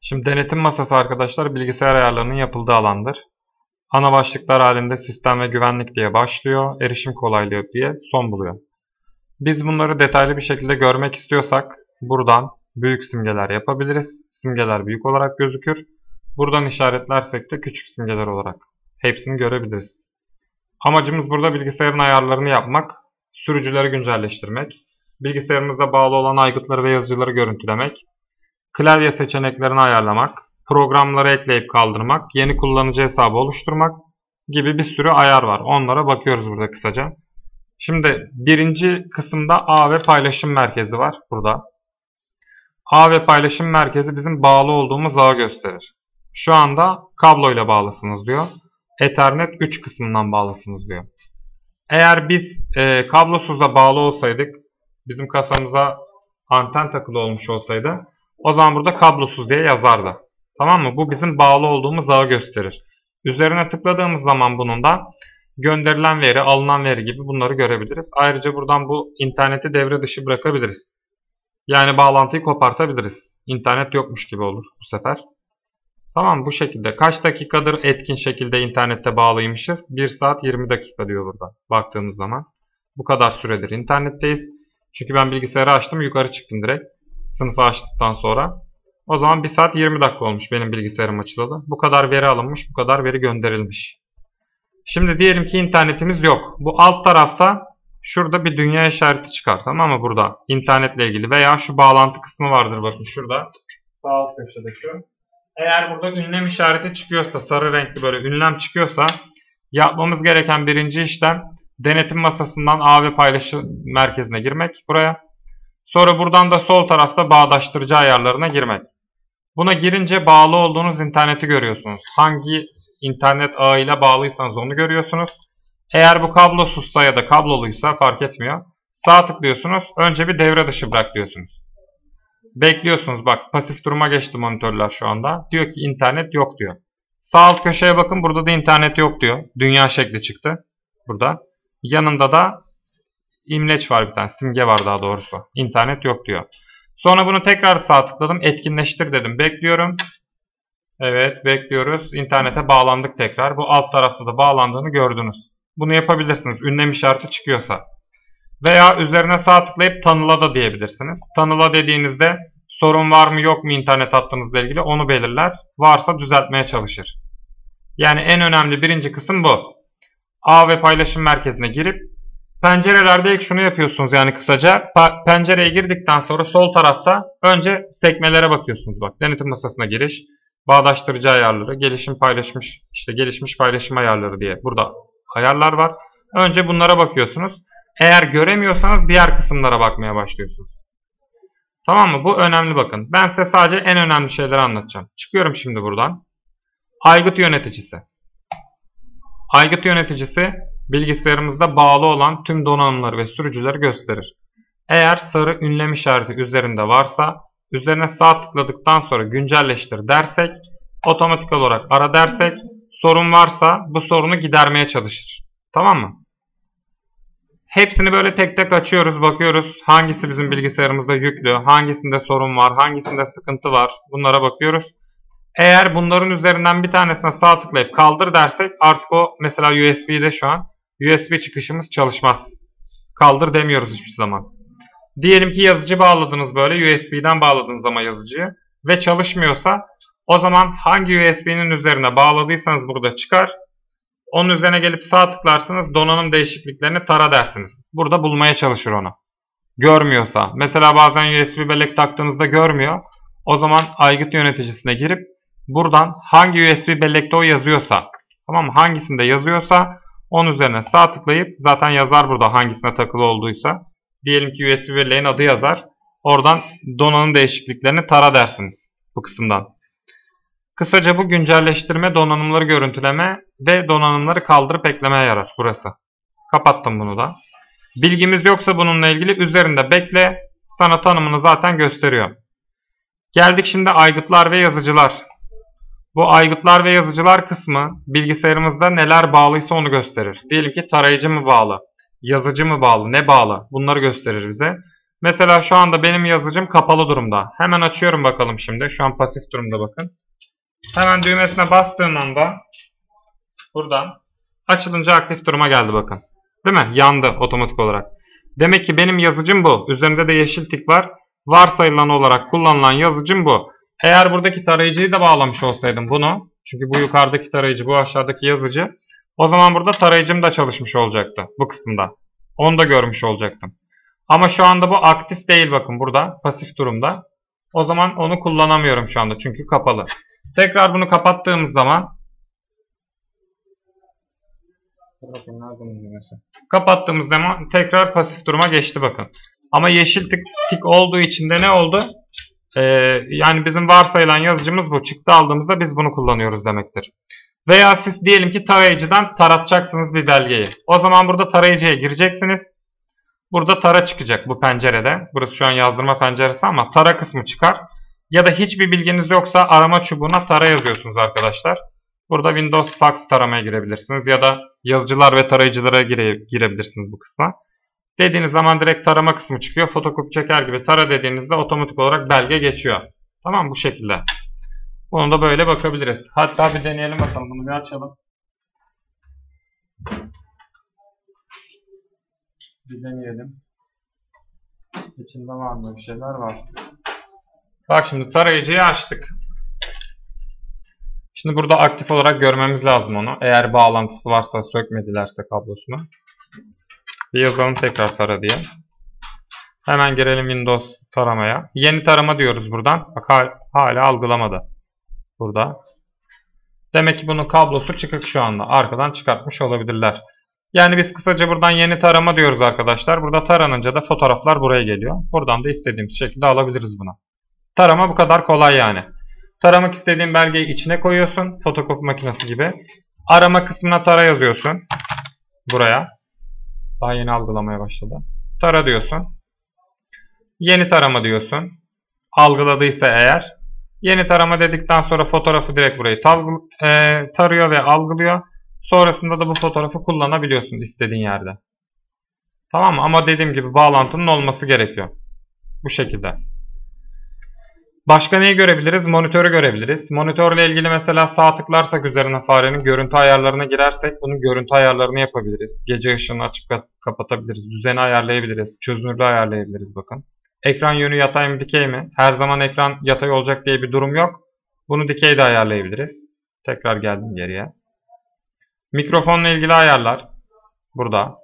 Şimdi denetim masası arkadaşlar bilgisayar ayarlarının yapıldığı alandır. Ana başlıklar halinde sistem ve güvenlik diye başlıyor, erişim kolaylığı diye son buluyor. Biz bunları detaylı bir şekilde görmek istiyorsak buradan büyük simgeler yapabiliriz. Simgeler büyük olarak gözükür. Buradan işaretlersek de küçük simgeler olarak hepsini görebiliriz. Amacımız burada bilgisayarın ayarlarını yapmak, sürücüleri güncelleştirmek, bilgisayarımızda bağlı olan aygıtları ve yazıcıları görüntülemek, klavye seçeneklerini ayarlamak, programları ekleyip kaldırmak, yeni kullanıcı hesabı oluşturmak gibi bir sürü ayar var. Onlara bakıyoruz burada kısaca. Şimdi birinci kısımda A ve paylaşım merkezi var burada. A ve paylaşım merkezi bizim bağlı olduğumuz ağı gösterir. Şu anda kablo ile bağlısınız diyor. Ethernet 3 kısmından bağlısınız diyor. Eğer biz e, kablosuzla bağlı olsaydık, bizim kasamıza anten takılı olmuş olsaydı, o zaman burada kablosuz diye yazardı. Tamam mı? Bu bizim bağlı olduğumuz ağı gösterir. Üzerine tıkladığımız zaman bunun da gönderilen veri, alınan veri gibi bunları görebiliriz. Ayrıca buradan bu interneti devre dışı bırakabiliriz. Yani bağlantıyı kopartabiliriz. İnternet yokmuş gibi olur bu sefer. Tamam bu şekilde. Kaç dakikadır etkin şekilde internette bağlıymışız? 1 saat 20 dakika diyor burada baktığımız zaman. Bu kadar süredir internetteyiz. Çünkü ben bilgisayarı açtım yukarı çıktım direkt. Sınıfı açtıktan sonra. O zaman 1 saat 20 dakika olmuş benim bilgisayarım açılalı. Bu kadar veri alınmış, bu kadar veri gönderilmiş. Şimdi diyelim ki internetimiz yok. Bu alt tarafta şurada bir dünya işareti çıkar tamam mı burada internetle ilgili veya şu bağlantı kısmı vardır bakın şurada sağ alt köşede şu. Eğer burada ünlem işareti çıkıyorsa sarı renkli böyle ünlem çıkıyorsa yapmamız gereken birinci işlem denetim masasından A ve paylaşım merkezine girmek buraya. Sonra buradan da sol tarafta bağdaştırıcı ayarlarına girmek. Buna girince bağlı olduğunuz interneti görüyorsunuz. Hangi internet ağıyla bağlıysanız onu görüyorsunuz. Eğer bu kablosuzsa ya da kabloluysa fark etmiyor. Sağ tıklıyorsunuz. Önce bir devre dışı bırak diyorsunuz. Bekliyorsunuz bak pasif duruma geçti monitörler şu anda. Diyor ki internet yok diyor. Sağ alt köşeye bakın burada da internet yok diyor. Dünya şekli çıktı. Burada. Yanında da imleç var bir tane. Simge var daha doğrusu. İnternet yok diyor. Sonra bunu tekrar sağ tıkladım. Etkinleştir dedim. Bekliyorum. Evet bekliyoruz. İnternete bağlandık tekrar. Bu alt tarafta da bağlandığını gördünüz. Bunu yapabilirsiniz. Ünlem işareti çıkıyorsa. Veya üzerine sağ tıklayıp tanıla da diyebilirsiniz. Tanıla dediğinizde sorun var mı yok mu internet hattınızla ilgili onu belirler. Varsa düzeltmeye çalışır. Yani en önemli birinci kısım bu. A ve paylaşım merkezine girip pencerelerde ilk şunu yapıyorsunuz yani kısaca. Pencereye girdikten sonra sol tarafta önce sekmelere bakıyorsunuz bak. Denetim masasına giriş, bağdaştırıcı ayarları, gelişim paylaşmış, işte gelişmiş paylaşım ayarları diye burada ayarlar var. Önce bunlara bakıyorsunuz. Eğer göremiyorsanız diğer kısımlara bakmaya başlıyorsunuz. Tamam mı? Bu önemli bakın. Ben size sadece en önemli şeyleri anlatacağım. Çıkıyorum şimdi buradan. Aygıt yöneticisi. Aygıt yöneticisi bilgisayarımızda bağlı olan tüm donanımları ve sürücüleri gösterir. Eğer sarı ünlem işareti üzerinde varsa üzerine sağ tıkladıktan sonra güncelleştir dersek otomatik olarak ara dersek sorun varsa bu sorunu gidermeye çalışır. Tamam mı? Hepsini böyle tek tek açıyoruz, bakıyoruz. Hangisi bizim bilgisayarımızda yüklü, hangisinde sorun var, hangisinde sıkıntı var. Bunlara bakıyoruz. Eğer bunların üzerinden bir tanesine sağ tıklayıp kaldır dersek artık o mesela USB'de şu an USB çıkışımız çalışmaz. Kaldır demiyoruz hiçbir zaman. Diyelim ki yazıcı bağladınız böyle USB'den bağladınız ama yazıcıyı ve çalışmıyorsa o zaman hangi USB'nin üzerine bağladıysanız burada çıkar. Onun üzerine gelip sağ tıklarsınız donanım değişikliklerini tara dersiniz. Burada bulmaya çalışır onu. Görmüyorsa. Mesela bazen USB bellek taktığınızda görmüyor. O zaman aygıt yöneticisine girip buradan hangi USB bellekte o yazıyorsa tamam mı? Hangisinde yazıyorsa onun üzerine sağ tıklayıp zaten yazar burada hangisine takılı olduysa. Diyelim ki USB belleğin adı yazar. Oradan donanım değişikliklerini tara dersiniz bu kısımdan. Kısaca bu güncelleştirme, donanımları görüntüleme ve donanımları kaldırıp eklemeye yarar burası. Kapattım bunu da. Bilgimiz yoksa bununla ilgili üzerinde bekle sana tanımını zaten gösteriyor. Geldik şimdi aygıtlar ve yazıcılar. Bu aygıtlar ve yazıcılar kısmı bilgisayarımızda neler bağlıysa onu gösterir. Diyelim ki tarayıcı mı bağlı, yazıcı mı bağlı, ne bağlı bunları gösterir bize. Mesela şu anda benim yazıcım kapalı durumda. Hemen açıyorum bakalım şimdi. Şu an pasif durumda bakın. Hemen düğmesine bastığım anda buradan açılınca aktif duruma geldi bakın. Değil mi? Yandı otomatik olarak. Demek ki benim yazıcım bu. Üzerinde de yeşil tik var. Varsayılan olarak kullanılan yazıcım bu. Eğer buradaki tarayıcıyı da bağlamış olsaydım bunu. Çünkü bu yukarıdaki tarayıcı, bu aşağıdaki yazıcı. O zaman burada tarayıcım da çalışmış olacaktı bu kısımda. Onu da görmüş olacaktım. Ama şu anda bu aktif değil bakın burada. Pasif durumda. O zaman onu kullanamıyorum şu anda çünkü kapalı. Tekrar bunu kapattığımız zaman kapattığımız zaman tekrar pasif duruma geçti bakın. Ama yeşil tik, tik olduğu için de ne oldu? Ee, yani bizim varsayılan yazıcımız bu. Çıktı aldığımızda biz bunu kullanıyoruz demektir. Veya siz diyelim ki tarayıcıdan taratacaksınız bir belgeyi. O zaman burada tarayıcıya gireceksiniz. Burada tara çıkacak bu pencerede. Burası şu an yazdırma penceresi ama tara kısmı çıkar. Ya da hiçbir bilginiz yoksa arama çubuğuna tara yazıyorsunuz arkadaşlar. Burada Windows Fax taramaya girebilirsiniz ya da yazıcılar ve tarayıcılara gire, girebilirsiniz bu kısma. Dediğiniz zaman direkt tarama kısmı çıkıyor. Fotokopi çeker gibi tara dediğinizde otomatik olarak belge geçiyor. Tamam bu şekilde. Bunu da böyle bakabiliriz. Hatta bir deneyelim bakalım. Bunu bir açalım. Bir deneyelim. İçinde var mı bir şeyler var. Bak şimdi tarayıcıyı açtık. Şimdi burada aktif olarak görmemiz lazım onu. Eğer bağlantısı varsa sökmedilerse kablosunu. Bir yazalım tekrar tara diye. Hemen girelim Windows taramaya. Yeni tarama diyoruz buradan. Bak hala algılamadı. Burada. Demek ki bunun kablosu çıkık şu anda. Arkadan çıkartmış olabilirler. Yani biz kısaca buradan yeni tarama diyoruz arkadaşlar. Burada taranınca da fotoğraflar buraya geliyor. Buradan da istediğimiz şekilde alabiliriz bunu. Tarama bu kadar kolay yani. Taramak istediğin belgeyi içine koyuyorsun. Fotokopi makinesi gibi. Arama kısmına tara yazıyorsun. Buraya. Daha yeni algılamaya başladı. Tara diyorsun. Yeni tarama diyorsun. Algıladıysa eğer. Yeni tarama dedikten sonra fotoğrafı direkt burayı e, tarıyor ve algılıyor. Sonrasında da bu fotoğrafı kullanabiliyorsun istediğin yerde. Tamam mı? Ama dediğim gibi bağlantının olması gerekiyor. Bu şekilde. Başka neyi görebiliriz? Monitörü görebiliriz. Monitörle ilgili mesela sağ tıklarsak üzerine farenin görüntü ayarlarına girersek bunun görüntü ayarlarını yapabiliriz. Gece ışığını açıp kapatabiliriz. Düzeni ayarlayabiliriz. Çözünürlüğü ayarlayabiliriz bakın. Ekran yönü yatay mı dikey mi? Her zaman ekran yatay olacak diye bir durum yok. Bunu dikey de ayarlayabiliriz. Tekrar geldim geriye. Mikrofonla ilgili ayarlar. Burada.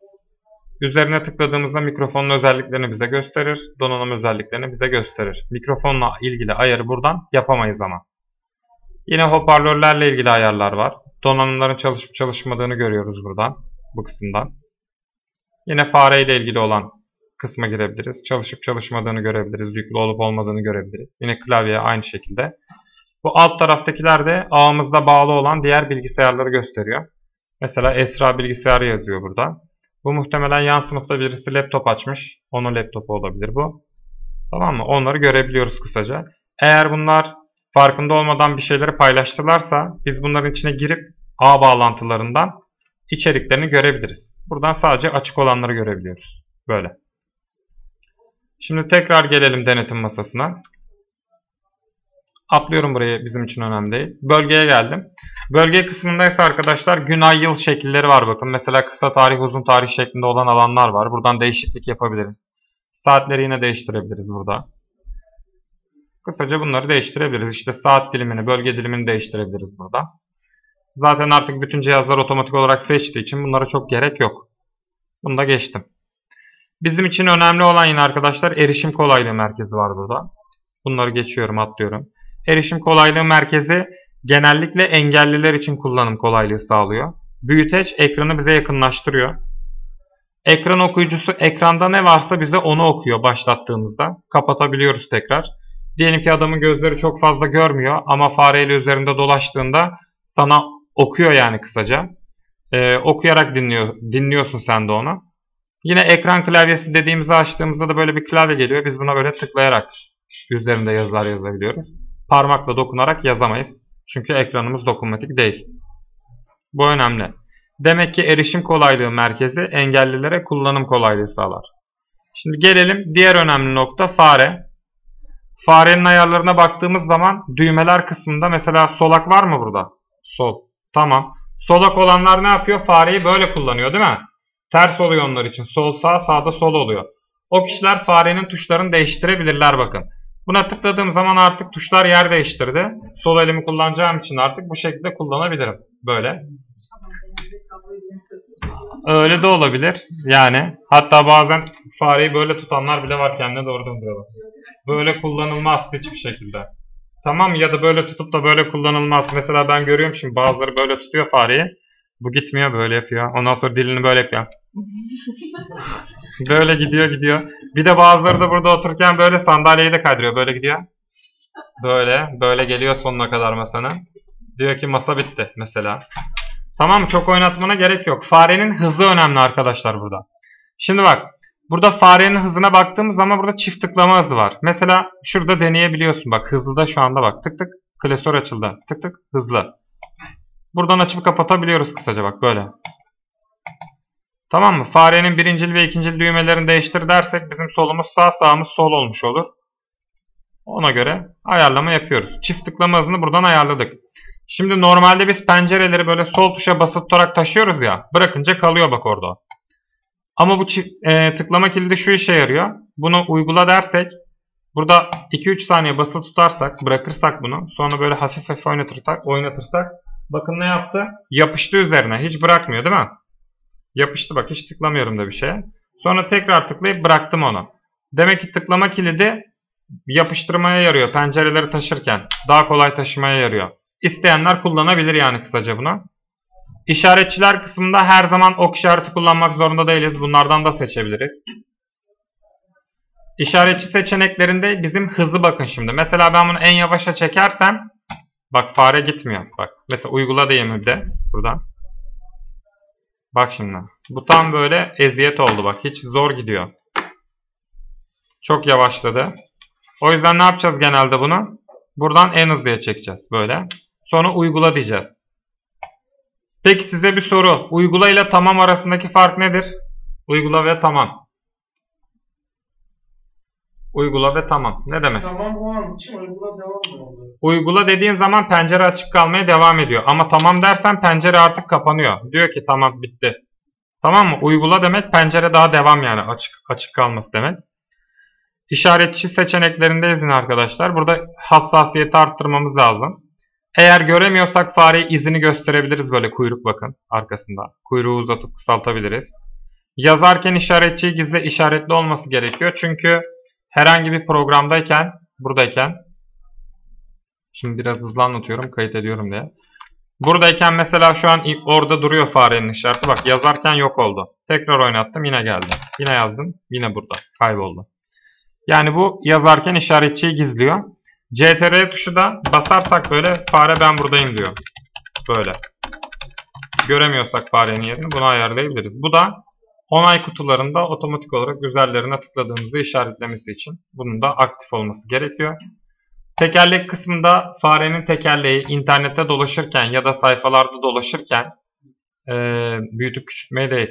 Üzerine tıkladığımızda mikrofonun özelliklerini bize gösterir. Donanım özelliklerini bize gösterir. Mikrofonla ilgili ayarı buradan yapamayız ama. Yine hoparlörlerle ilgili ayarlar var. Donanımların çalışıp çalışmadığını görüyoruz buradan. Bu kısımdan. Yine fareyle ilgili olan kısma girebiliriz. Çalışıp çalışmadığını görebiliriz. Yüklü olup olmadığını görebiliriz. Yine klavye aynı şekilde. Bu alt taraftakiler de ağımızda bağlı olan diğer bilgisayarları gösteriyor. Mesela Esra bilgisayarı yazıyor burada. Bu muhtemelen yan sınıfta birisi laptop açmış. Onun laptopu olabilir bu. Tamam mı? Onları görebiliyoruz kısaca. Eğer bunlar farkında olmadan bir şeyleri paylaştılarsa biz bunların içine girip ağ bağlantılarından içeriklerini görebiliriz. Buradan sadece açık olanları görebiliyoruz. Böyle. Şimdi tekrar gelelim denetim masasına. Atlıyorum buraya bizim için önemli değil. Bölgeye geldim. Bölge kısmında ise arkadaşlar gün ay yıl şekilleri var bakın. Mesela kısa tarih uzun tarih şeklinde olan alanlar var. Buradan değişiklik yapabiliriz. Saatleri yine değiştirebiliriz burada. Kısaca bunları değiştirebiliriz. İşte saat dilimini, bölge dilimini değiştirebiliriz burada. Zaten artık bütün cihazlar otomatik olarak seçtiği için bunlara çok gerek yok. Bunu da geçtim. Bizim için önemli olan yine arkadaşlar erişim kolaylığı merkezi var burada. Bunları geçiyorum, atlıyorum. Erişim kolaylığı merkezi genellikle engelliler için kullanım kolaylığı sağlıyor. Büyüteç ekranı bize yakınlaştırıyor. Ekran okuyucusu ekranda ne varsa bize onu okuyor başlattığımızda. Kapatabiliyoruz tekrar. Diyelim ki adamın gözleri çok fazla görmüyor ama fareyle üzerinde dolaştığında sana okuyor yani kısaca. Ee, okuyarak dinliyor, dinliyorsun sen de onu. Yine ekran klavyesi dediğimizi açtığımızda da böyle bir klavye geliyor. Biz buna böyle tıklayarak üzerinde yazılar yazabiliyoruz. Parmakla dokunarak yazamayız. Çünkü ekranımız dokunmatik değil. Bu önemli. Demek ki erişim kolaylığı merkezi engellilere kullanım kolaylığı sağlar. Şimdi gelelim diğer önemli nokta fare. Farenin ayarlarına baktığımız zaman düğmeler kısmında mesela solak var mı burada? Sol. Tamam. Solak olanlar ne yapıyor? Fareyi böyle kullanıyor değil mi? Ters oluyor onlar için. Sol sağ sağda sol oluyor. O kişiler farenin tuşlarını değiştirebilirler bakın. Buna tıkladığım zaman artık tuşlar yer değiştirdi. Sol elimi kullanacağım için artık bu şekilde kullanabilirim. Böyle. Öyle de olabilir. Yani hatta bazen fareyi böyle tutanlar bile var kendine doğru döndürüyorlar. Böyle kullanılmaz hiçbir şekilde. Tamam ya da böyle tutup da böyle kullanılmaz. Mesela ben görüyorum şimdi bazıları böyle tutuyor fareyi. Bu gitmiyor böyle yapıyor. Ondan sonra dilini böyle yapıyor. böyle gidiyor gidiyor. Bir de bazıları da burada otururken böyle sandalyeyi de kaydırıyor. Böyle gidiyor. Böyle böyle geliyor sonuna kadar masanın. Diyor ki masa bitti mesela. Tamam çok oynatmana gerek yok. Farenin hızı önemli arkadaşlar burada. Şimdi bak burada farenin hızına baktığımız zaman burada çift tıklama hızı var. Mesela şurada deneyebiliyorsun. Bak hızlı da şu anda bak tık tık klasör açıldı. Tık tık hızlı. Buradan açıp kapatabiliyoruz kısaca bak böyle. Tamam mı? Farenin birincil ve ikincil düğmelerini değiştir dersek bizim solumuz sağ sağımız sol olmuş olur. Ona göre ayarlama yapıyoruz. Çift tıklama hızını buradan ayarladık. Şimdi normalde biz pencereleri böyle sol tuşa basıp tutarak taşıyoruz ya. Bırakınca kalıyor bak orada. Ama bu çift, e, tıklama kilidi şu işe yarıyor. Bunu uygula dersek burada 2-3 saniye basılı tutarsak bırakırsak bunu sonra böyle hafif hafif oynatırsak, oynatırsak bakın ne yaptı? Yapıştı üzerine. Hiç bırakmıyor değil mi? Yapıştı bak hiç tıklamıyorum da bir şeye. Sonra tekrar tıklayıp bıraktım onu. Demek ki tıklama kilidi yapıştırmaya yarıyor pencereleri taşırken. Daha kolay taşımaya yarıyor. İsteyenler kullanabilir yani kısaca bunu. İşaretçiler kısmında her zaman ok işareti kullanmak zorunda değiliz. Bunlardan da seçebiliriz. İşaretçi seçeneklerinde bizim hızı bakın şimdi. Mesela ben bunu en yavaşa çekersem bak fare gitmiyor. Bak mesela uygula diyeyim bir de buradan. Bak şimdi. Bu tam böyle eziyet oldu bak. Hiç zor gidiyor. Çok yavaşladı. O yüzden ne yapacağız genelde bunu? Buradan en hızlıya çekeceğiz böyle. Sonra uygula diyeceğiz. Peki size bir soru. Uygula ile tamam arasındaki fark nedir? Uygula ve tamam. Uygula ve tamam. Ne demek? Tamam o an için uygula devam mı oldu? Uygula dediğin zaman pencere açık kalmaya devam ediyor. Ama tamam dersen pencere artık kapanıyor. Diyor ki tamam bitti. Tamam mı? Uygula demek pencere daha devam yani açık açık kalması demek. İşaretçi seçeneklerindeyiz yine arkadaşlar. Burada hassasiyeti arttırmamız lazım. Eğer göremiyorsak fareyi izini gösterebiliriz böyle kuyruk bakın arkasında. Kuyruğu uzatıp kısaltabiliriz. Yazarken işaretçiyi gizle işaretli olması gerekiyor. Çünkü herhangi bir programdayken, buradayken şimdi biraz hızlı anlatıyorum kayıt ediyorum diye. Buradayken mesela şu an orada duruyor farenin işareti. Bak yazarken yok oldu. Tekrar oynattım yine geldi. Yine yazdım yine burada kayboldu. Yani bu yazarken işaretçiyi gizliyor. CTRL tuşu da basarsak böyle fare ben buradayım diyor. Böyle. Göremiyorsak farenin yerini bunu ayarlayabiliriz. Bu da onay kutularında otomatik olarak üzerlerine tıkladığımızda işaretlemesi için bunun da aktif olması gerekiyor. Tekerlek kısmında farenin tekerleği internette dolaşırken ya da sayfalarda dolaşırken e, büyütüp küçültmeye değil.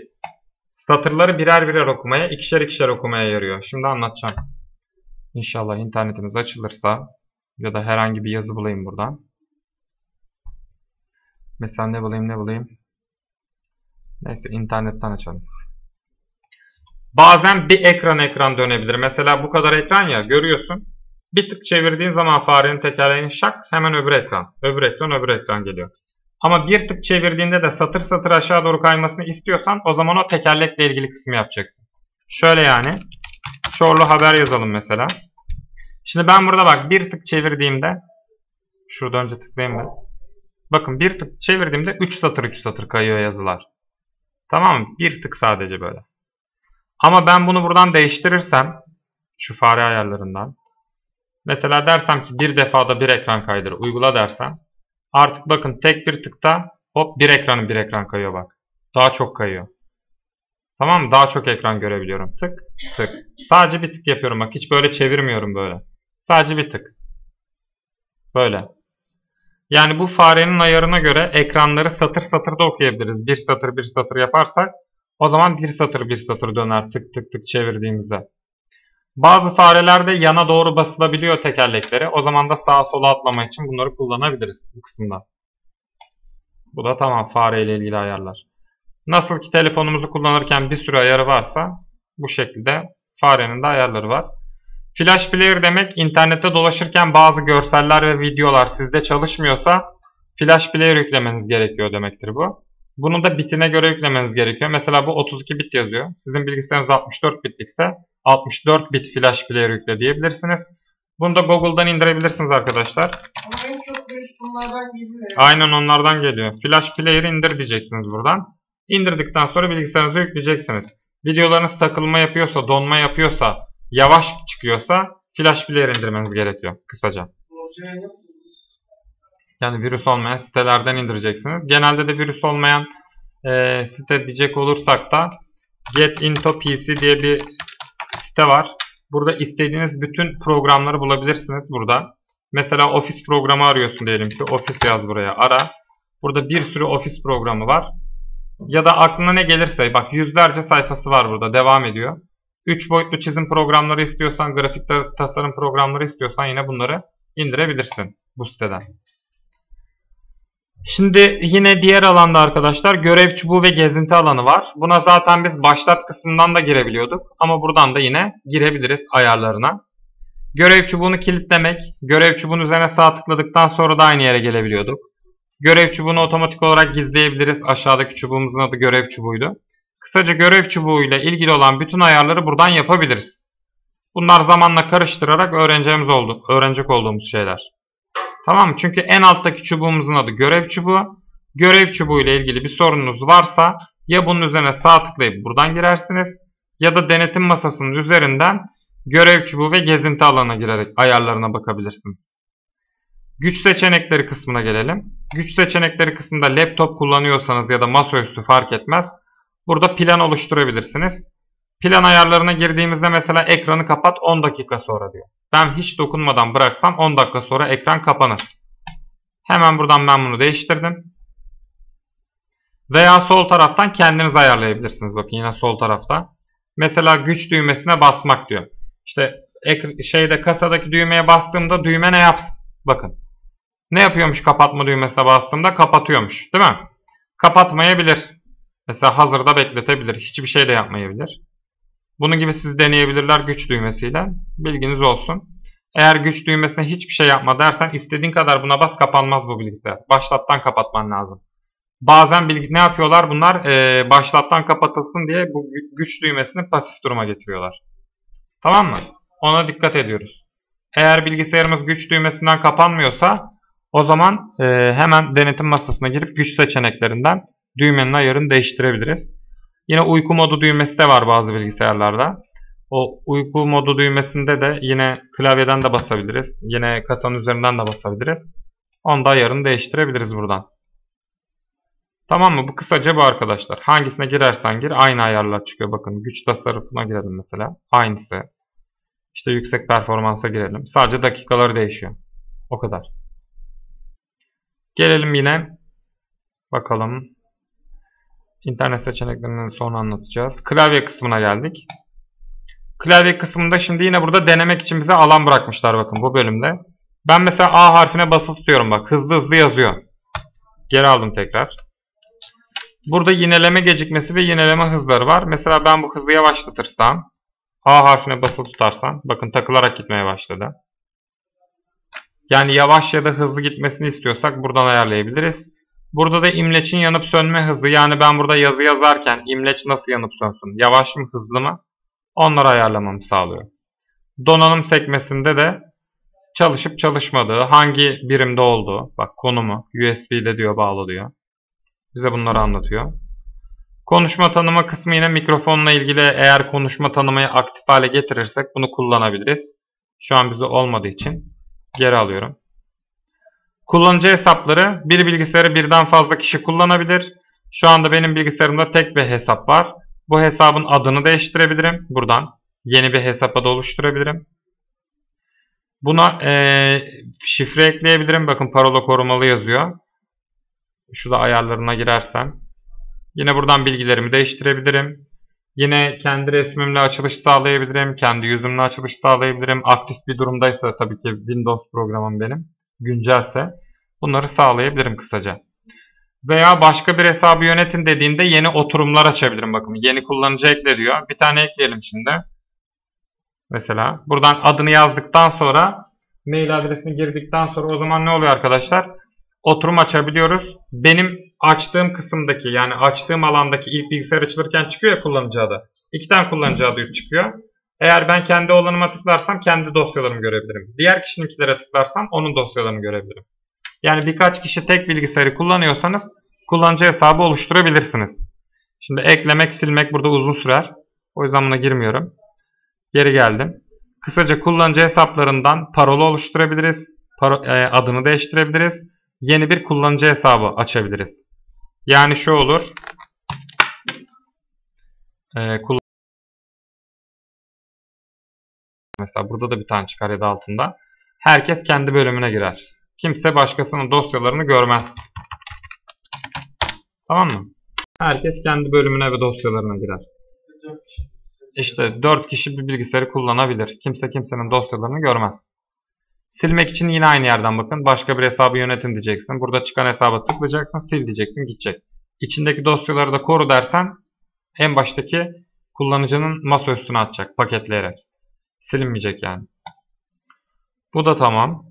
Satırları birer birer okumaya, ikişer ikişer okumaya yarıyor. Şimdi anlatacağım. İnşallah internetimiz açılırsa ya da herhangi bir yazı bulayım buradan. Mesela ne bulayım ne bulayım. Neyse internetten açalım. Bazen bir ekran ekran dönebilir. Mesela bu kadar ekran ya görüyorsun. Bir tık çevirdiğin zaman farenin tekerleğini şak hemen öbür ekran. Öbür ekran öbür ekran geliyor. Ama bir tık çevirdiğinde de satır satır aşağı doğru kaymasını istiyorsan o zaman o tekerlekle ilgili kısmı yapacaksın. Şöyle yani. Çorlu haber yazalım mesela. Şimdi ben burada bak bir tık çevirdiğimde şurada önce tıklayayım ben. Bakın bir tık çevirdiğimde 3 satır 3 satır kayıyor yazılar. Tamam mı? Bir tık sadece böyle. Ama ben bunu buradan değiştirirsem şu fare ayarlarından mesela dersem ki bir defada bir ekran kaydır uygula dersem artık bakın tek bir tıkta hop bir ekranın bir ekran kayıyor bak. Daha çok kayıyor. Tamam mı? Daha çok ekran görebiliyorum. Tık tık. Sadece bir tık yapıyorum bak. Hiç böyle çevirmiyorum böyle. Sadece bir tık. Böyle. Yani bu farenin ayarına göre ekranları satır satır da okuyabiliriz. Bir satır bir satır yaparsak o zaman bir satır bir satır döner tık tık tık çevirdiğimizde. Bazı farelerde yana doğru basılabiliyor tekerlekleri. O zaman da sağa sola atlama için bunları kullanabiliriz bu kısımda. Bu da tamam fare ile ilgili ayarlar. Nasıl ki telefonumuzu kullanırken bir sürü ayarı varsa bu şekilde farenin de ayarları var. Flash Player demek internette dolaşırken bazı görseller ve videolar sizde çalışmıyorsa Flash Player yüklemeniz gerekiyor demektir bu. Bunu da bitine göre yüklemeniz gerekiyor. Mesela bu 32 bit yazıyor. Sizin bilgisayarınız 64 bitlikse 64 bit Flash Player yükle diyebilirsiniz. Bunu da Google'dan indirebilirsiniz arkadaşlar. Ama en çok virüs bunlardan geliyor. Aynen onlardan geliyor. Flash Player'ı indir diyeceksiniz buradan. İndirdikten sonra bilgisayarınıza yükleyeceksiniz. Videolarınız takılma yapıyorsa, donma yapıyorsa, yavaş çıkıyorsa Flash Player indirmeniz gerekiyor kısaca. Olacağı nasıl? Yani virüs olmayan sitelerden indireceksiniz. Genelde de virüs olmayan e, site diyecek olursak da Get Into PC diye bir site var. Burada istediğiniz bütün programları bulabilirsiniz burada. Mesela Office programı arıyorsun diyelim ki. Office yaz buraya ara. Burada bir sürü Office programı var. Ya da aklına ne gelirse bak yüzlerce sayfası var burada devam ediyor. 3 boyutlu çizim programları istiyorsan, grafik tasarım programları istiyorsan yine bunları indirebilirsin bu siteden. Şimdi yine diğer alanda arkadaşlar görev çubuğu ve gezinti alanı var. Buna zaten biz başlat kısmından da girebiliyorduk. Ama buradan da yine girebiliriz ayarlarına. Görev çubuğunu kilitlemek. Görev çubuğunun üzerine sağ tıkladıktan sonra da aynı yere gelebiliyorduk. Görev çubuğunu otomatik olarak gizleyebiliriz. Aşağıdaki çubuğumuzun adı görev çubuğuydu. Kısaca görev çubuğu ile ilgili olan bütün ayarları buradan yapabiliriz. Bunlar zamanla karıştırarak öğreneceğimiz oldu, öğrenecek olduğumuz şeyler. Tamam mı? Çünkü en alttaki çubuğumuzun adı görev çubuğu. Görev çubuğu ile ilgili bir sorununuz varsa ya bunun üzerine sağ tıklayıp buradan girersiniz ya da denetim masasının üzerinden görev çubuğu ve gezinti alanına girerek ayarlarına bakabilirsiniz. Güç seçenekleri kısmına gelelim. Güç seçenekleri kısmında laptop kullanıyorsanız ya da masaüstü fark etmez. Burada plan oluşturabilirsiniz. Plan ayarlarına girdiğimizde mesela ekranı kapat 10 dakika sonra diyor. Ben hiç dokunmadan bıraksam 10 dakika sonra ekran kapanır. Hemen buradan ben bunu değiştirdim. Veya sol taraftan kendiniz ayarlayabilirsiniz. Bakın yine sol tarafta. Mesela güç düğmesine basmak diyor. İşte şeyde kasadaki düğmeye bastığımda düğme ne yapsın? Bakın. Ne yapıyormuş kapatma düğmesine bastığımda? Kapatıyormuş. Değil mi? Kapatmayabilir. Mesela hazırda bekletebilir. Hiçbir şey de yapmayabilir. Bunun gibi siz deneyebilirler güç düğmesiyle. Bilginiz olsun. Eğer güç düğmesine hiçbir şey yapma dersen istediğin kadar buna bas kapanmaz bu bilgisayar. Başlattan kapatman lazım. Bazen bilgi ne yapıyorlar bunlar? Ee, başlattan kapatılsın diye bu güç düğmesini pasif duruma getiriyorlar. Tamam mı? Ona dikkat ediyoruz. Eğer bilgisayarımız güç düğmesinden kapanmıyorsa o zaman e, hemen denetim masasına girip güç seçeneklerinden düğmenin ayarını değiştirebiliriz. Yine uyku modu düğmesi de var bazı bilgisayarlarda. O uyku modu düğmesinde de yine klavyeden de basabiliriz. Yine kasanın üzerinden de basabiliriz. Onda ayarını değiştirebiliriz buradan. Tamam mı? Bu kısaca bu arkadaşlar. Hangisine girersen gir aynı ayarlar çıkıyor. Bakın güç tasarrufuna girelim mesela. Aynısı. İşte yüksek performansa girelim. Sadece dakikaları değişiyor. O kadar. Gelelim yine. Bakalım. İnternet seçeneklerini sonra anlatacağız. Klavye kısmına geldik. Klavye kısmında şimdi yine burada denemek için bize alan bırakmışlar bakın bu bölümde. Ben mesela A harfine basılı tutuyorum bak. Hızlı hızlı yazıyor. Geri aldım tekrar. Burada yineleme gecikmesi ve yineleme hızları var. Mesela ben bu hızı yavaşlatırsam A harfine basılı tutarsam bakın takılarak gitmeye başladı. Yani yavaş ya da hızlı gitmesini istiyorsak buradan ayarlayabiliriz. Burada da imleçin yanıp sönme hızı yani ben burada yazı yazarken imleç nasıl yanıp sönsün? Yavaş mı hızlı mı? Onları ayarlamamı sağlıyor. Donanım sekmesinde de çalışıp çalışmadığı, hangi birimde olduğu, bak konumu, USB'de diyor bağlı diyor. Bize bunları anlatıyor. Konuşma tanıma kısmı yine mikrofonla ilgili eğer konuşma tanımayı aktif hale getirirsek bunu kullanabiliriz. Şu an bize olmadığı için geri alıyorum. Kullanıcı hesapları bir bilgisayarı birden fazla kişi kullanabilir. Şu anda benim bilgisayarımda tek bir hesap var. Bu hesabın adını değiştirebilirim. Buradan yeni bir hesap adı oluşturabilirim. Buna e, şifre ekleyebilirim. Bakın parola korumalı yazıyor. Şurada ayarlarına girersem. Yine buradan bilgilerimi değiştirebilirim. Yine kendi resmimle açılış sağlayabilirim. Kendi yüzümle açılış sağlayabilirim. Aktif bir durumdaysa tabii ki Windows programım benim. Güncelse. Bunları sağlayabilirim kısaca. Veya başka bir hesabı yönetin dediğinde yeni oturumlar açabilirim. Bakın yeni kullanıcı ekle diyor. Bir tane ekleyelim şimdi. Mesela buradan adını yazdıktan sonra mail adresini girdikten sonra o zaman ne oluyor arkadaşlar? Oturum açabiliyoruz. Benim açtığım kısımdaki yani açtığım alandaki ilk bilgisayar açılırken çıkıyor ya kullanıcı adı. İki tane kullanıcı adı çıkıyor. Eğer ben kendi olanıma tıklarsam kendi dosyalarımı görebilirim. Diğer kişininkilere tıklarsam onun dosyalarını görebilirim. Yani birkaç kişi tek bilgisayarı kullanıyorsanız kullanıcı hesabı oluşturabilirsiniz. Şimdi eklemek, silmek burada uzun sürer. O yüzden buna girmiyorum. Geri geldim. Kısaca kullanıcı hesaplarından parola oluşturabiliriz. Paro e, adını değiştirebiliriz. Yeni bir kullanıcı hesabı açabiliriz. Yani şu olur. E, Mesela burada da bir tane çıkar ya da altında. Herkes kendi bölümüne girer. Kimse başkasının dosyalarını görmez. Tamam mı? Herkes kendi bölümüne ve dosyalarına girer. İşte 4 kişi bir bilgisayarı kullanabilir. Kimse kimsenin dosyalarını görmez. Silmek için yine aynı yerden bakın. Başka bir hesabı yönetin diyeceksin. Burada çıkan hesaba tıklayacaksın. Sil diyeceksin. Gidecek. İçindeki dosyaları da koru dersen en baştaki kullanıcının masa üstüne atacak paketleyerek. Silinmeyecek yani. Bu da tamam.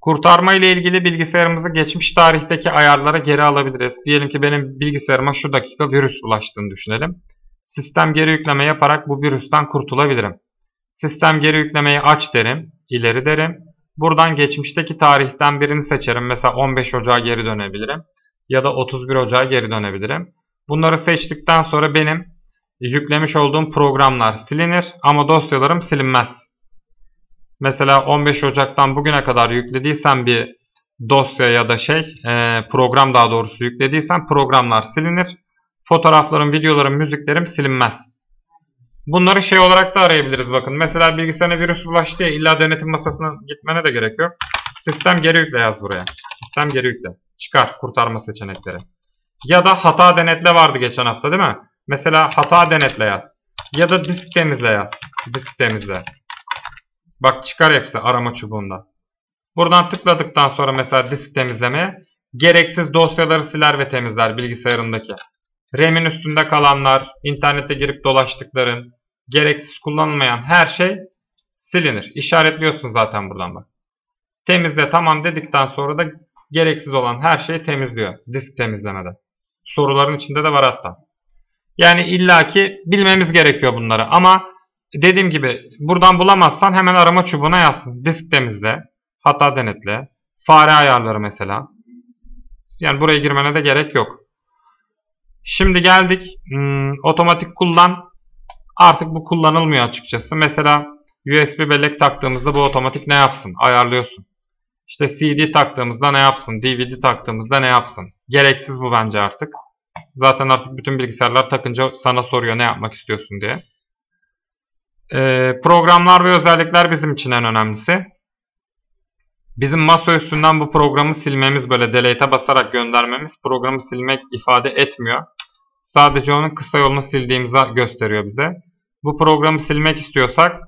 Kurtarma ile ilgili bilgisayarımızı geçmiş tarihteki ayarlara geri alabiliriz. Diyelim ki benim bilgisayarıma şu dakika virüs ulaştığını düşünelim. Sistem geri yükleme yaparak bu virüsten kurtulabilirim. Sistem geri yüklemeyi aç derim, ileri derim. Buradan geçmişteki tarihten birini seçerim. Mesela 15 Ocağı geri dönebilirim. Ya da 31 Ocağı geri dönebilirim. Bunları seçtikten sonra benim yüklemiş olduğum programlar silinir ama dosyalarım silinmez. Mesela 15 Ocak'tan bugüne kadar yüklediysen bir dosya ya da şey e, program daha doğrusu yüklediysen programlar silinir. Fotoğraflarım, videolarım, müziklerim silinmez. Bunları şey olarak da arayabiliriz bakın. Mesela bilgisayarına virüs bulaştı ya illa denetim masasına gitmene de gerek yok. Sistem geri yükle yaz buraya. Sistem geri yükle. Çıkar kurtarma seçenekleri. Ya da hata denetle vardı geçen hafta değil mi? Mesela hata denetle yaz. Ya da disk temizle yaz. Disk temizle. Bak çıkar hepsi arama çubuğunda. Buradan tıkladıktan sonra mesela disk temizlemeye gereksiz dosyaları siler ve temizler bilgisayarındaki. RAM'in üstünde kalanlar, internete girip dolaştıkların, gereksiz kullanılmayan her şey silinir. İşaretliyorsun zaten buradan bak. Temizle tamam dedikten sonra da gereksiz olan her şeyi temizliyor. Disk temizlemede. Soruların içinde de var hatta. Yani illaki bilmemiz gerekiyor bunları ama dediğim gibi buradan bulamazsan hemen arama çubuğuna yazsın. Disk temizle, hata denetle, fare ayarları mesela. Yani buraya girmene de gerek yok. Şimdi geldik hmm, otomatik kullan. Artık bu kullanılmıyor açıkçası. Mesela USB bellek taktığımızda bu otomatik ne yapsın? Ayarlıyorsun. İşte CD taktığımızda ne yapsın? DVD taktığımızda ne yapsın? Gereksiz bu bence artık. Zaten artık bütün bilgisayarlar takınca sana soruyor ne yapmak istiyorsun diye. Ee, programlar ve özellikler bizim için en önemlisi. Bizim masa üstünden bu programı silmemiz böyle delete'e basarak göndermemiz programı silmek ifade etmiyor. Sadece onun kısa yolunu sildiğimizi gösteriyor bize. Bu programı silmek istiyorsak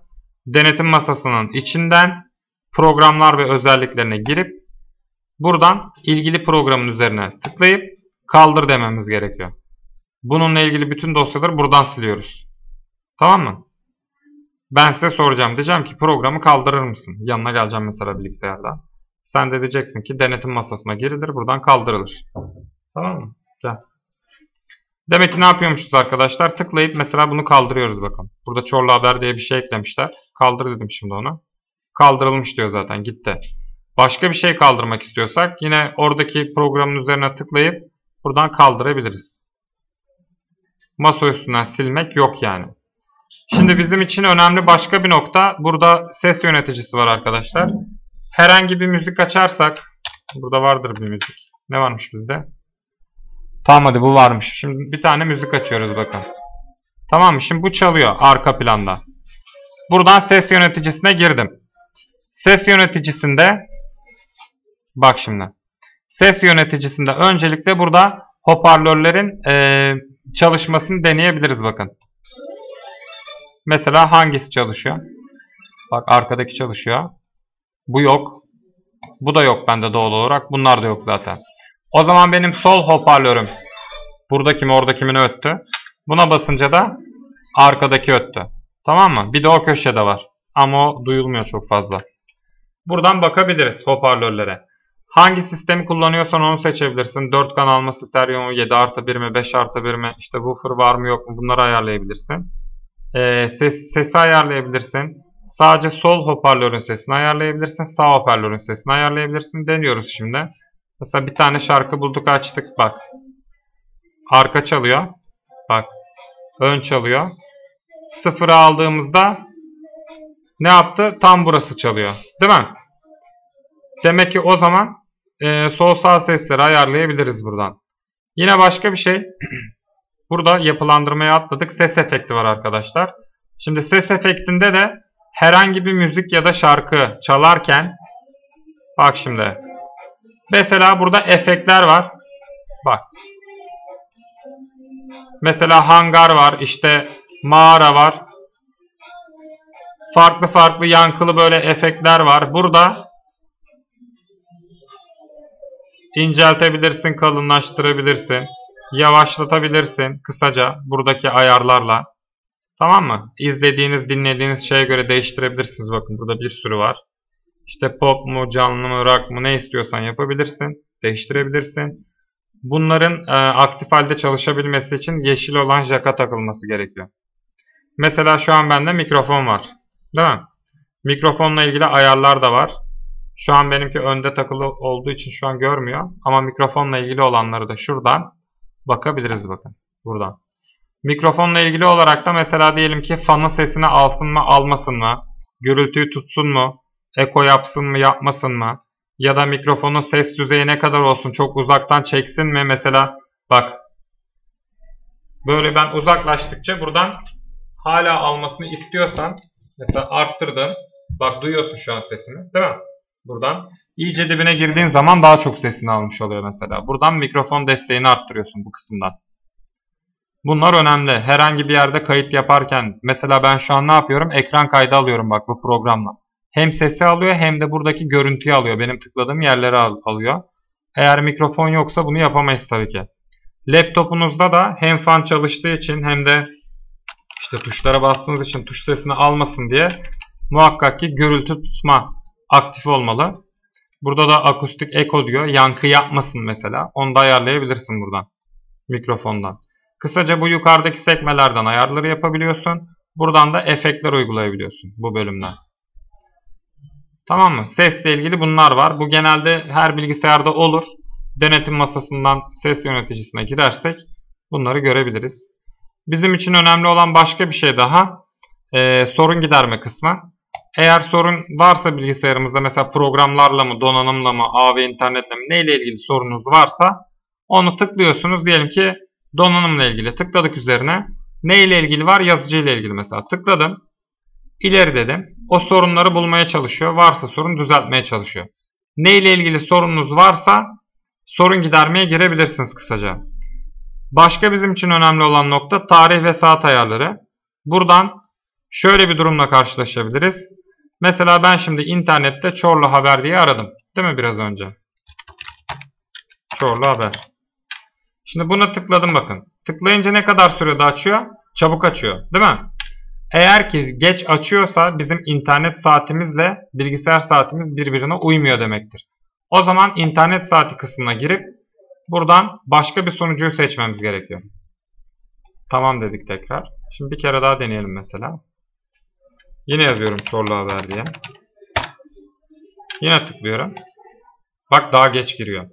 denetim masasının içinden programlar ve özelliklerine girip buradan ilgili programın üzerine tıklayıp kaldır dememiz gerekiyor. Bununla ilgili bütün dosyaları buradan siliyoruz. Tamam mı? Ben size soracağım. Diyeceğim ki programı kaldırır mısın? Yanına geleceğim mesela bilgisayarda. Sen de diyeceksin ki denetim masasına girilir. Buradan kaldırılır. Tamam mı? Gel. Demek ki ne yapıyormuşuz arkadaşlar? Tıklayıp mesela bunu kaldırıyoruz bakın. Burada Çorlu Haber diye bir şey eklemişler. Kaldır dedim şimdi onu. Kaldırılmış diyor zaten gitti. Başka bir şey kaldırmak istiyorsak yine oradaki programın üzerine tıklayıp buradan kaldırabiliriz. Masa üstünden silmek yok yani. Şimdi bizim için önemli başka bir nokta. Burada ses yöneticisi var arkadaşlar. Herhangi bir müzik açarsak. Burada vardır bir müzik. Ne varmış bizde? Tamam hadi bu varmış. Şimdi bir tane müzik açıyoruz bakın. Tamam? Şimdi bu çalıyor arka planda. Buradan ses yöneticisine girdim. Ses yöneticisinde bak şimdi. Ses yöneticisinde öncelikle burada hoparlörlerin e, çalışmasını deneyebiliriz bakın. Mesela hangisi çalışıyor? Bak arkadaki çalışıyor. Bu yok. Bu da yok bende doğal olarak. Bunlar da yok zaten. O zaman benim sol hoparlörüm buradaki mi oradaki mi öttü. Buna basınca da arkadaki öttü. Tamam mı? Bir de o köşede var. Ama o duyulmuyor çok fazla. Buradan bakabiliriz hoparlörlere. Hangi sistemi kullanıyorsan onu seçebilirsin. 4 kanal mı, stereo mu, 7 artı 1 mi, 5 artı 1 mi, işte woofer var mı yok mu bunları ayarlayabilirsin. Ee, ses, sesi ayarlayabilirsin. Sadece sol hoparlörün sesini ayarlayabilirsin. Sağ hoparlörün sesini ayarlayabilirsin. Deniyoruz şimdi. Mesela bir tane şarkı bulduk açtık bak. Arka çalıyor. Bak. Ön çalıyor. Sıfıra aldığımızda ne yaptı? Tam burası çalıyor. Değil mi? Demek ki o zaman e, sol sağ sesleri ayarlayabiliriz buradan. Yine başka bir şey. Burada yapılandırmaya atladık. Ses efekti var arkadaşlar. Şimdi ses efektinde de herhangi bir müzik ya da şarkı çalarken bak şimdi. Mesela burada efektler var. Bak. Mesela hangar var. işte mağara var. Farklı farklı yankılı böyle efektler var. Burada inceltebilirsin, kalınlaştırabilirsin, yavaşlatabilirsin kısaca buradaki ayarlarla. Tamam mı? İzlediğiniz, dinlediğiniz şeye göre değiştirebilirsiniz. Bakın burada bir sürü var. İşte pop mu, canlı mı, rock mı ne istiyorsan yapabilirsin. Değiştirebilirsin. Bunların e, aktif halde çalışabilmesi için yeşil olan jaka takılması gerekiyor. Mesela şu an bende mikrofon var. Değil mi? Mikrofonla ilgili ayarlar da var. Şu an benimki önde takılı olduğu için şu an görmüyor. Ama mikrofonla ilgili olanları da şuradan bakabiliriz bakın. Buradan. Mikrofonla ilgili olarak da mesela diyelim ki fanın sesini alsın mı almasın mı? Gürültüyü tutsun mu? Eko yapsın mı yapmasın mı? Ya da mikrofonun ses düzeyi ne kadar olsun? Çok uzaktan çeksin mi? Mesela bak. Böyle ben uzaklaştıkça buradan hala almasını istiyorsan mesela arttırdın. Bak duyuyorsun şu an sesini değil mi? Buradan iyice dibine girdiğin zaman daha çok sesini almış oluyor mesela. Buradan mikrofon desteğini arttırıyorsun bu kısımdan. Bunlar önemli. Herhangi bir yerde kayıt yaparken mesela ben şu an ne yapıyorum? Ekran kaydı alıyorum bak bu programla. Hem sesi alıyor hem de buradaki görüntüyü alıyor. Benim tıkladığım yerleri al alıyor. Eğer mikrofon yoksa bunu yapamayız tabii ki. Laptopunuzda da hem fan çalıştığı için hem de işte tuşlara bastığınız için tuş sesini almasın diye muhakkak ki gürültü tutma aktif olmalı. Burada da akustik eko diyor. Yankı yapmasın mesela. Onu da ayarlayabilirsin buradan. Mikrofondan. Kısaca bu yukarıdaki sekmelerden ayarları yapabiliyorsun. Buradan da efektler uygulayabiliyorsun bu bölümden. Tamam mı? Sesle ilgili bunlar var. Bu genelde her bilgisayarda olur. Denetim masasından ses yöneticisine girersek bunları görebiliriz. Bizim için önemli olan başka bir şey daha. Ee, sorun giderme kısmı. Eğer sorun varsa bilgisayarımızda mesela programlarla mı, donanımla mı, AV internetle mi neyle ilgili sorunuz varsa onu tıklıyorsunuz. Diyelim ki donanımla ilgili tıkladık üzerine. Ne ile ilgili var? Yazıcı ile ilgili mesela. Tıkladım. İleri dedim. O sorunları bulmaya çalışıyor. Varsa sorun düzeltmeye çalışıyor. Ne ile ilgili sorununuz varsa sorun gidermeye girebilirsiniz kısaca. Başka bizim için önemli olan nokta tarih ve saat ayarları. Buradan şöyle bir durumla karşılaşabiliriz. Mesela ben şimdi internette Çorlu Haber diye aradım. Değil mi biraz önce? Çorlu Haber. Şimdi buna tıkladım bakın. Tıklayınca ne kadar sürede açıyor? Çabuk açıyor. Değil mi? Eğer ki geç açıyorsa bizim internet saatimizle bilgisayar saatimiz birbirine uymuyor demektir. O zaman internet saati kısmına girip buradan başka bir sonucuyu seçmemiz gerekiyor. Tamam dedik tekrar. Şimdi bir kere daha deneyelim mesela. Yine yazıyorum Çorlu Haber diye. Yine tıklıyorum. Bak daha geç giriyor.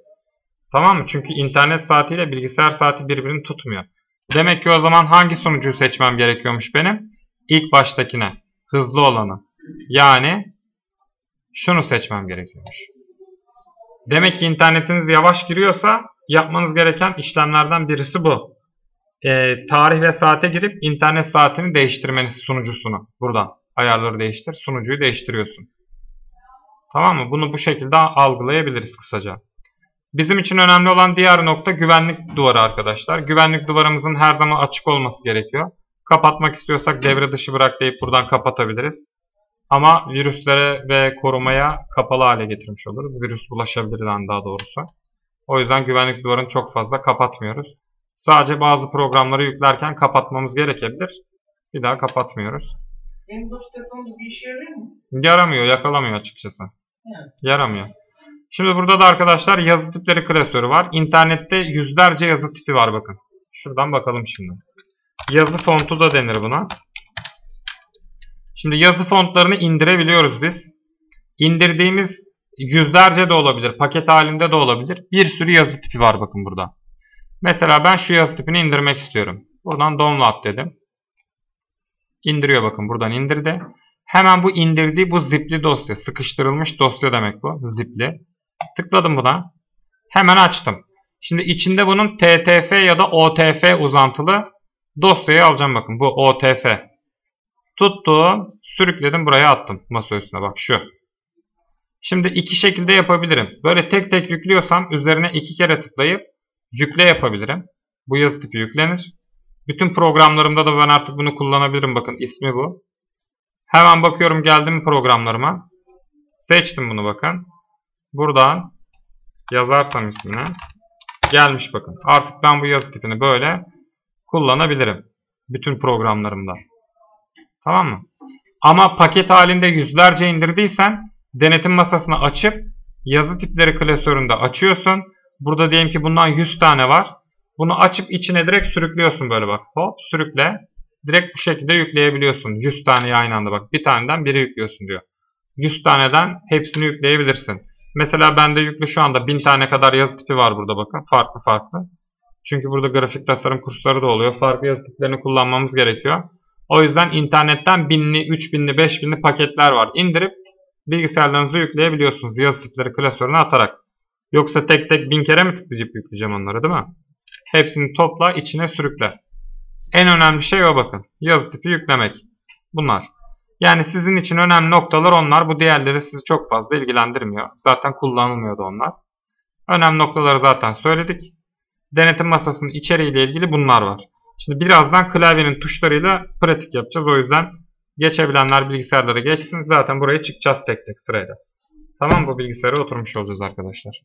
Tamam mı? Çünkü internet saatiyle bilgisayar saati birbirini tutmuyor. Demek ki o zaman hangi sonucu seçmem gerekiyormuş benim? İlk baştakine. Hızlı olanı. Yani şunu seçmem gerekiyormuş. Demek ki internetiniz yavaş giriyorsa yapmanız gereken işlemlerden birisi bu. Ee, tarih ve saate girip internet saatini değiştirmeniz sunucusunu buradan ayarları değiştir. Sunucuyu değiştiriyorsun. Tamam mı? Bunu bu şekilde algılayabiliriz kısaca. Bizim için önemli olan diğer nokta güvenlik duvarı arkadaşlar. Güvenlik duvarımızın her zaman açık olması gerekiyor. Kapatmak istiyorsak devre dışı bırak deyip buradan kapatabiliriz. Ama virüslere ve korumaya kapalı hale getirmiş oluruz. Virüs bulaşabilir daha doğrusu. O yüzden güvenlik duvarını çok fazla kapatmıyoruz. Sadece bazı programları yüklerken kapatmamız gerekebilir. Bir daha kapatmıyoruz. Windows telefonda bir işe yarıyor mu? Yaramıyor, yakalamıyor açıkçası. Evet. Yaramıyor. Şimdi burada da arkadaşlar yazı tipleri klasörü var. İnternette yüzlerce yazı tipi var bakın. Şuradan bakalım şimdi. Yazı fontu da denir buna. Şimdi yazı fontlarını indirebiliyoruz biz. İndirdiğimiz yüzlerce de olabilir, paket halinde de olabilir. Bir sürü yazı tipi var bakın burada. Mesela ben şu yazı tipini indirmek istiyorum. Buradan download dedim. İndiriyor bakın buradan indirdi. Hemen bu indirdiği bu zipli dosya. Sıkıştırılmış dosya demek bu. Zipli. Tıkladım buna. Hemen açtım. Şimdi içinde bunun TTF ya da OTF uzantılı dosyayı alacağım bakın. Bu OTF. Tuttum. Sürükledim buraya attım. Masa üstüne bak şu. Şimdi iki şekilde yapabilirim. Böyle tek tek yüklüyorsam üzerine iki kere tıklayıp yükle yapabilirim. Bu yazı tipi yüklenir. Bütün programlarımda da ben artık bunu kullanabilirim. Bakın ismi bu. Hemen bakıyorum geldim programlarıma. Seçtim bunu bakın. Buradan yazarsam ismini gelmiş bakın. Artık ben bu yazı tipini böyle kullanabilirim. Bütün programlarımda. Tamam mı? Ama paket halinde yüzlerce indirdiysen denetim masasını açıp yazı tipleri klasöründe açıyorsun. Burada diyelim ki bundan 100 tane var. Bunu açıp içine direkt sürüklüyorsun böyle bak. Hop sürükle. Direkt bu şekilde yükleyebiliyorsun. 100 tane aynı anda bak. Bir taneden biri yüklüyorsun diyor. 100 taneden hepsini yükleyebilirsin. Mesela bende yüklü şu anda 1000 tane kadar yazı tipi var burada bakın. Farklı farklı. Çünkü burada grafik tasarım kursları da oluyor. Farklı yazı tiplerini kullanmamız gerekiyor. O yüzden internetten 1000'li, 3000'li, 5000'li paketler var. İndirip bilgisayarlarınızı yükleyebiliyorsunuz. Yazı tipleri klasörüne atarak. Yoksa tek tek bin kere mi tıklayıp yükleyeceğim onları değil mi? Hepsini topla içine sürükle. En önemli şey o bakın. Yazı tipi yüklemek. Bunlar. Yani sizin için önemli noktalar onlar. Bu diğerleri sizi çok fazla ilgilendirmiyor. Zaten kullanılmıyordu onlar. Önemli noktaları zaten söyledik. Denetim masasının içeriğiyle ilgili bunlar var. Şimdi birazdan klavyenin tuşlarıyla pratik yapacağız. O yüzden geçebilenler bilgisayarlara geçsin. Zaten buraya çıkacağız tek tek sırayla. Tamam bu bilgisayara oturmuş olacağız arkadaşlar.